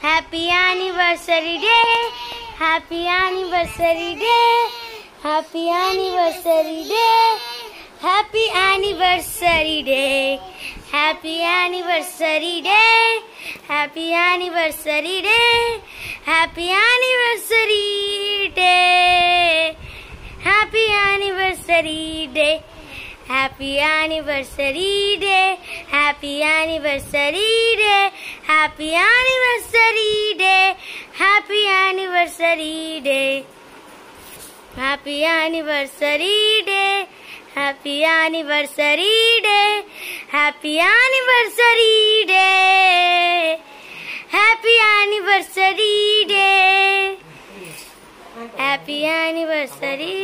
Happy anniversary day. Happy anniversary day. Happy anniversary day. Happy anniversary day. Happy anniversary day. Happy anniversary day. Happy anniversary day. Happy anniversary day. Happy anniversary day. Happy anniversary day. Happy anniversary happy anniversary day happy anniversary day happy anniversary day happy anniversary day happy anniversary